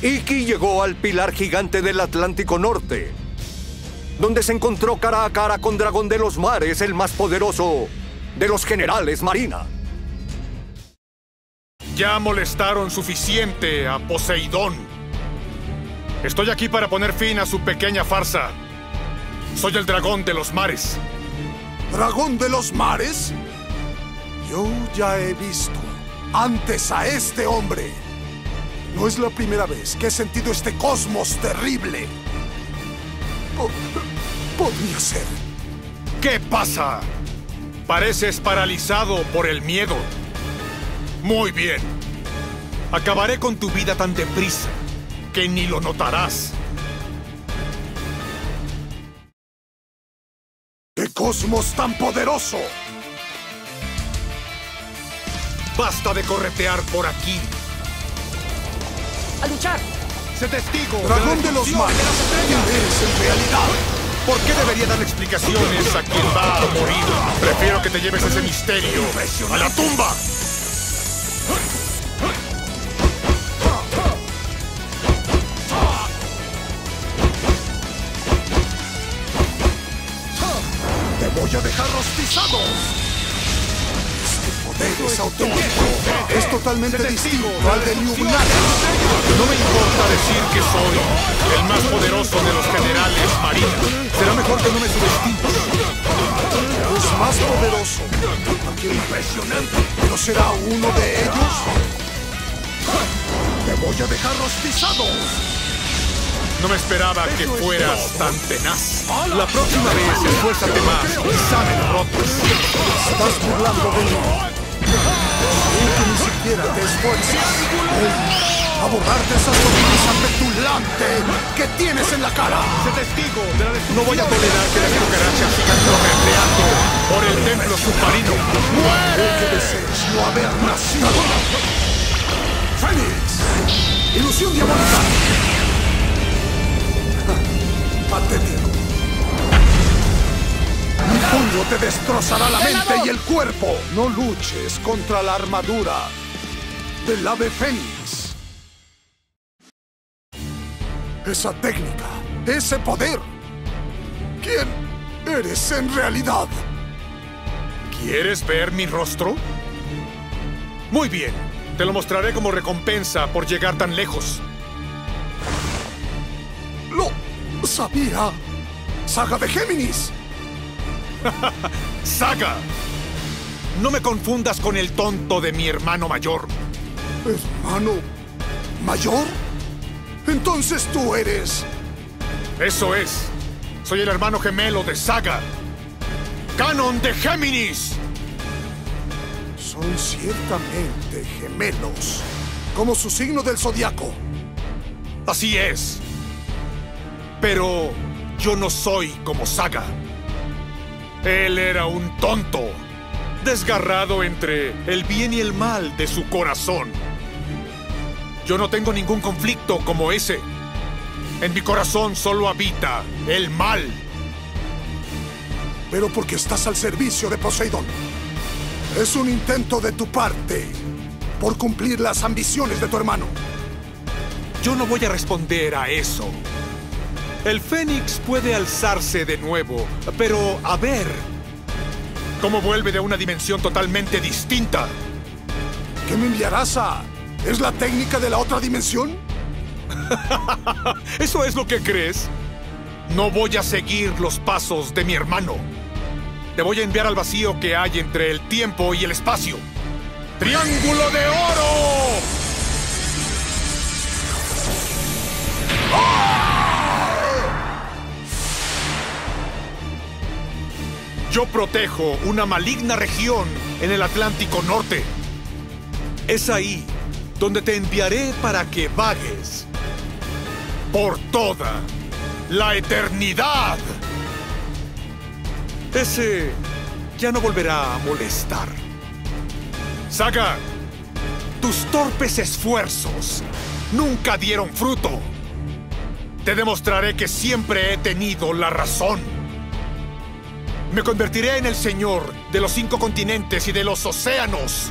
Iki llegó al pilar gigante del Atlántico Norte, donde se encontró cara a cara con Dragón de los Mares, el más poderoso de los generales Marina. Ya molestaron suficiente a Poseidón. Estoy aquí para poner fin a su pequeña farsa. Soy el dragón de los mares. ¿Dragón de los mares? Yo ya he visto antes a este hombre. No es la primera vez que he sentido este cosmos terrible. Po- podría ser. ¿Qué pasa? Pareces paralizado por el miedo. Muy bien. Acabaré con tu vida tan deprisa que ni lo notarás. ¡Qué cosmos tan poderoso! Basta de corretear por aquí. ¡A luchar! ¡Se testigo! ¡Dragón de los mares! de las estrellas! ¿Quién eres en realidad? ¿Por qué debería dar explicaciones a quien va a morir? Prefiero que te lleves ese misterio a la tumba. ¡Te voy a dejar rostizado! Este poder es auténtico. Es totalmente distinto al de Illuminati. No me importa decir que soy el más poderoso de los generales marinos. Será mejor que no me subestimes. Es más poderoso. ¡Qué impresionante! ¿Pero será uno de ellos? ¡Te voy a dejar rostizado! No me esperaba que fueras tan tenaz. La próxima vez esfuérzate más y sale rotos. Estás burlando de mí. Siquiera te esfuerzas. Ven a borrarte esa sonrisa petulante que tienes en la cara. Sé testigo de la destrucción. No voy a tolerar que las cucarachas sigan correteando por el templo submarino. El que desees no haber nacido. ¡Fénix! ¡Ilusión diabólica! Patético. Mi puño te destrozará la mente y el cuerpo. No luches contra la armadura del ave fénix. Esa técnica, ese poder. ¿Quién eres en realidad? ¿Quieres ver mi rostro? Muy bien. Te lo mostraré como recompensa por llegar tan lejos. Lo sabía. Saga de Géminis. ¡Saga! No me confundas con el tonto de mi hermano mayor. ¿Hermano mayor? Entonces tú eres... Eso es. Soy el hermano gemelo de Saga. ¡Canon de Géminis! Son ciertamente gemelos. Como su signo del zodiaco. Así es. Pero yo no soy como Saga. Él era un tonto, desgarrado entre el bien y el mal de su corazón. Yo no tengo ningún conflicto como ese. En mi corazón solo habita el mal. Pero porque estás al servicio de Poseidón. Es un intento de tu parte por cumplir las ambiciones de tu hermano. Yo no voy a responder a eso. El Fénix puede alzarse de nuevo, pero a ver cómo vuelve de una dimensión totalmente distinta. ¿Qué me enviarás a... ¿Es la técnica de la otra dimensión? ¿Eso es lo que crees? No voy a seguir los pasos de mi hermano. Te voy a enviar al vacío que hay entre el tiempo y el espacio. ¡Triángulo de oro! Yo protejo una maligna región en el Atlántico Norte. Es ahí donde te enviaré para que vagues por toda la eternidad. Ese ya no volverá a molestar. Saga, tus torpes esfuerzos nunca dieron fruto. Te demostraré que siempre he tenido la razón. Me convertiré en el señor de los cinco continentes y de los océanos.